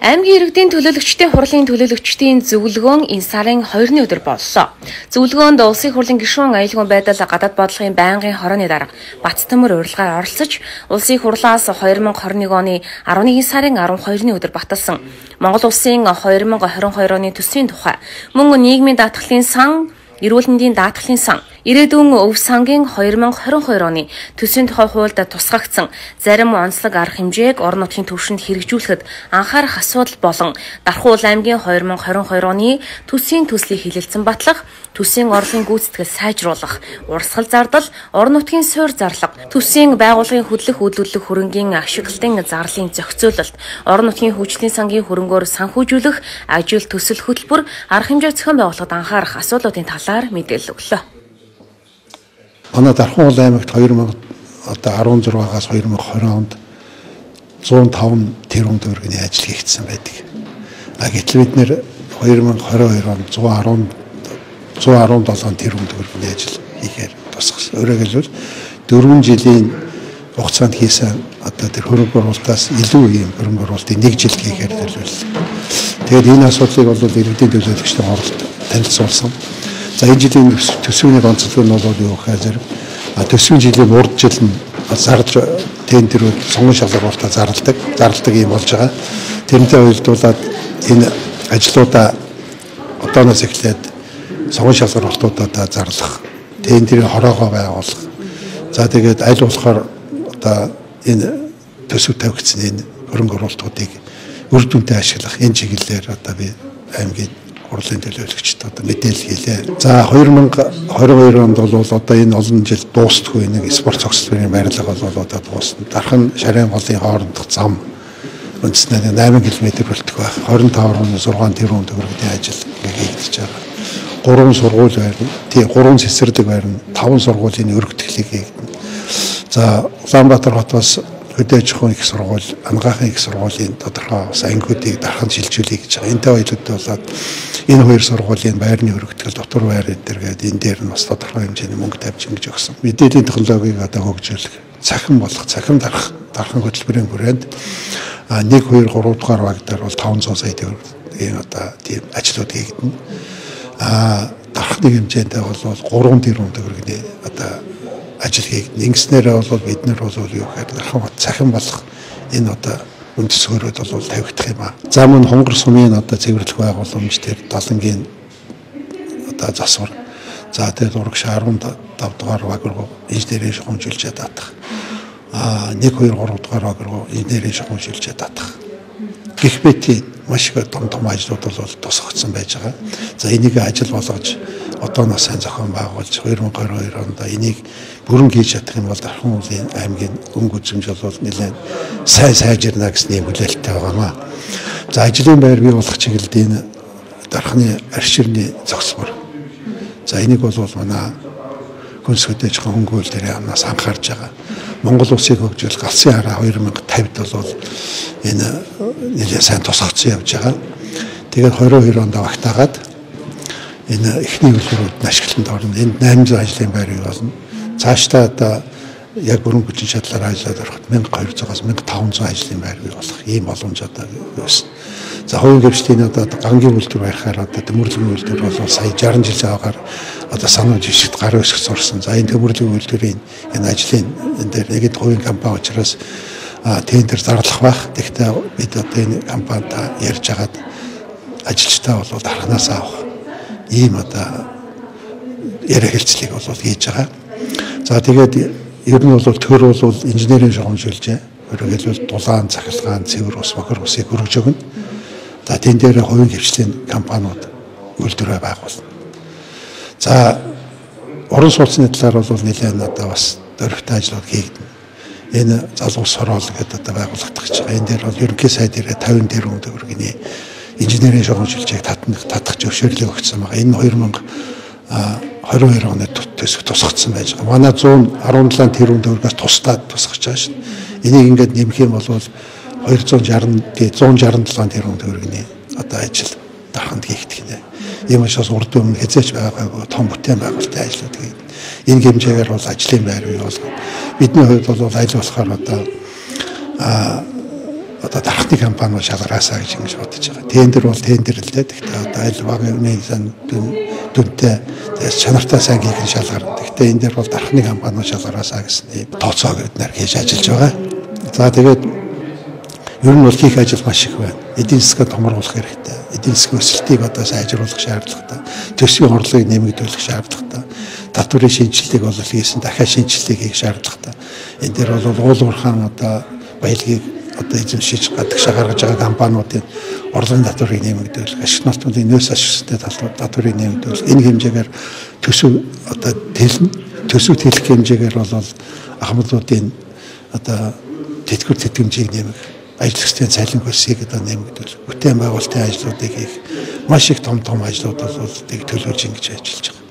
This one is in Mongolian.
Аймгийн иргэдийн төлөөлөгчдийн хурлын төлөөлөгчдийн зөвлөгөөн энэ сарын 2-ны өдөр боллоо. Зөвлөгөөнд улсын хурлын гишүүн аюулгүй байдал гадаад бодлогын байнгын хорооны дарга Баттамөр урилгаар оролцож, улсын хурлаас 2021 оны 11 сарын 12-ны өдөр баталсан Монгол улсын 2022 оны төсвийн тухай. Мөн нийгмийн даатгалын сан эрүүл мэндийн даатгалын сан ирээдүйн өв сангийн 2022 оны төсвийн тухай хуульд тусгагдсан зарим онцлог арга хэмжээг орон нутгийн түвшинд хэрэгжүүлэхэд анхаарах асуудал болон Дархуул аймгийн 2022 оны төсвийн төслийг хилэлцэн батлах, төсвийн орлогын гүйцэтгэл сайжруулах, урсгал зардал, орон нутгийн суур зарлага, төсвийн байгууллагын хөдлөх үйлдвэрлэх хөрөнгийн ашиглалтын зарлалын зохицуулалт, орон нутгийн хүчлийн сангийн хөрөнгөөр санхүүжүүлэх, ажил төсөл хөтөлбөр, арга хэмжээ зохион байгуулахад анхаарах асуудлуудын талаар мэдээлэл өглөө. Манай Дархан уул аймагт 2000 одоо 16-аас 2020 онд 105 тэрбум төгрөгийн ажил хийгдсэн байдаг. А гэтэл бид нэр 2022 онд 110 117 тэрбум төгрөгийн ажил хийхээр тусгасан. Өөрөөр хэлбэл 4 жилийн хугацаанд хийсэн одоо тэр хөрөнгө оруулалтаас илүү юм хөрөнгө оруулалтыг нэг жил хийхээр төлөвлөлөө. Тэгээд энэ асуудлыг бол иргэдийн төлөөлөгчдийн оролт танилцуулсан. За энэ жилийн төсвийн онцлог нь бол юу гэхээр зэрэг төсвийн жилийн урд жил нь зарлж тендерүүд сонгон шалгуулалтаа зарладаг, зарладаг юм болж байгаа. Тэрнтэй уялдуулаад энэ ажлуудаа одооноос эхлээд сонгон шалгуулалтуудаа зарлах, тендерийн хороогоо байгуулах. За тэгээд аль болохоор одоо энэ төсөв тавигдсан энэ хөрөнгө оруулалтуудыг үр дүнтэй ашиглах энэ чиглэлээр одоо би аймгийн хурлын төлөөлөгчд одоо мэдээлэл хийлээ. За 2022 онд бол одоо энэ олон жил дуустгүй нэг спорт цогцлын барилга бол одоо дуусна. Дархан шарын голын хоорондох зам үндснээ 8 км болтгоо байх. 25.6 тэрбум төгрөгийн ажил хийгдэж байгаа. Гурван сургууль байрна. Тий, гурван цэцэрлэг байрна. Таван сургуулийн өргөтгөлийг хийгдэнэ. За Улаанбаатар хотоос хөдөөж ухааны их сургууль, ангаахын их сургуулийн тодорхой бас ангиудыг дархан шилжүүлэх гэж байгаа. Энтэй хоёулаа болоод энэ хоёр сургуулийн байрны өргөтгөл дотор байр эдэргээд энэ дээр нь бас тодорхой хэмжээний мөнгө тавьж ингэж өгсөн. Мэдээллийн технологиг одоо хөгжүүлэх, цахим болох, цахим дарах дархан хөтөлбөрийн хүрээнд а 1 2 3 дугаар баг дээр бол 500 сая төгрөгийн одоо тийм ажлууд хийгдэнэ. А дархны хэмжээндээ бол 3 тэрбум төгрөгийн одоо ажил хийгдэн. Ингэснээрээ бол бид нар бол юу гэхээр дархан цахим болох энэ одоо үндэсгөрөд бол тавигдах юм аа. За мөн хонгор сумын одоо цэвэрлэх байгууламж тэр далангийн одоо засвар. За тэгээд урагш 15 дугаар баг руу инженерийн шугамжуулж ядах. Аа 1 2 3 дугаар баг руу инженерийн шугамжуулж ядах. Гэх мэт маш их том том ажлууд бол тусгагдсан байж байгаа. За энийг ажил болгож одооноос сайн зохион байгуулж 2022 онд энийг бүрэн хийж чадах юм бол Дархан уулын аймгийн өнгө үзэмж бол нэлээд сайн сайжирна гэсэн юм хүлээлттэй байгаамаа. За ажлын байр бий болох чиглэлийн Дарханы арширны зогсмор. За энийг бол манай хүнс хөдөөж хөнгөл дээр амнаас анхаарж байгаа. Монгол улсыг хөгжүүлэх алсын хараа 2050-д бол энэ нэлээд сайн тусгацсан явж байгаа. Тэгээд 22 онд багтаагаад энэ эхний нь ашиглалтанд орно. Энд 800 ажлын байр бий болно. Цаашдаа одоо яг бүрэн хүчин чадлаар ажиллаад ороход 1200-аас 1500 ажлын байр бий болох ийм боломж одоо байсан. За хувийн гэрчдийн одоо гангийн үйлдвэр барихаар одоо төмөрлөгийн үйлдвэр бол сая 60 жил аваагаар одоо санаа жишгт гар өсгөх сурсан. За энэ төмөрлөгийн үйлдвэрийн энэ ажлын энэ дээр нэгд хувийн компани учраас тендер зарлах байх. Тэгэхдээ бид одоо энэ компанид ярьж хагаад ажилчтай бол дарахнаас авах ийм одоо яриа хэлцлийг бол хийж байгаа. За тэгээд ер нь бол төр бол инженерийн шугамжуулжээ. Өөрөөр хэлбэл дулаан, цахилгаан, цэвэр ус, мохор усыг хөргөж өгнө. За тэн дээр хувийн хвшлийн компаниуд үйлдвэрээ байгуулна. За уран сууцны талаар бол нэлээд одоо бас дөрвтэй ажлууд хийгдэнэ. Энэ залуу сороол гэдэг одоо байгуулагдах гэж байгаа. Энэ дээр бол ерөнхий сайд дээр 50 тэрбум төгрөгийн инженерийн шугамжилжийг татнах татах зөвшөөрлийг өгсөн байгаа. Энэ 2022 оны төсөв тусгацсан байж байгаа. Манай 117 тэрбум төгрөгөөс тусдаад тусгаж байгаа шин. Энийг ингээд нэмэх юм бол 260 167 тэрбум төгрөгийн одоо ажил дарханд хийгдэх нэ. Ийм учраас урд өмнө хязгаарч байгаагүй том бүтээн байгуулалтын ажлууд хийгдэ. Энэ хэмжээгээр бол ажлын байр бий болгоо. Бидний хувьд бол аль болохоор одоо одоо дархны компаниуд шалгараасаа гэж ингэж бодож байгаа. Тендер бол тендер л дээ. Гэхдээ одоо аль багийн үнийн сан дүнтэй чанартай сайн хийх шалгаар. Гэхдээ энэ дээр бол дархны компаниуд шалгараасаа гэсэн тооцоо бид нар хийж ажиллаж байгаа. За тэгээд ер нь бол хийх ажил маш их байна. Эдийн засгаа томруулах хэрэгтэй. Эдийн засгийн өсөлтийг одоо сайжруулах шаардлагатай. Төсвийн орлогыг нэмэгдүүлэх шаардлагатай. Татварын шинжилгээг бол хийсэн дахиад шинжилгээг хийх шаардлагатай. Энэ дээр бол уулуурхан одоо баялагийг одоо эзэмшиж гадагшаа гаргаж байгаа компаниудын орлогын татварыг нэмэгдүүлэх, ашиг нартмын нөөц ашигтай татварыг нэмэгдүүлэх энэ хэмжээгээр төсөв одоо тэлнэ. Төсөв тэлэх хэмжээгээр бол ахмадуудын одоо тэтгэвэр тэтгэмжийг нэмэх, ажил хөстэй цалин хөлсийг одоо нэмэгдүүлэх, бүтээн байгуулалтын ажлуудыг хийх маш их том том ажлууд бол тийг төлөвлөж ингэж ажиллаж байгаа.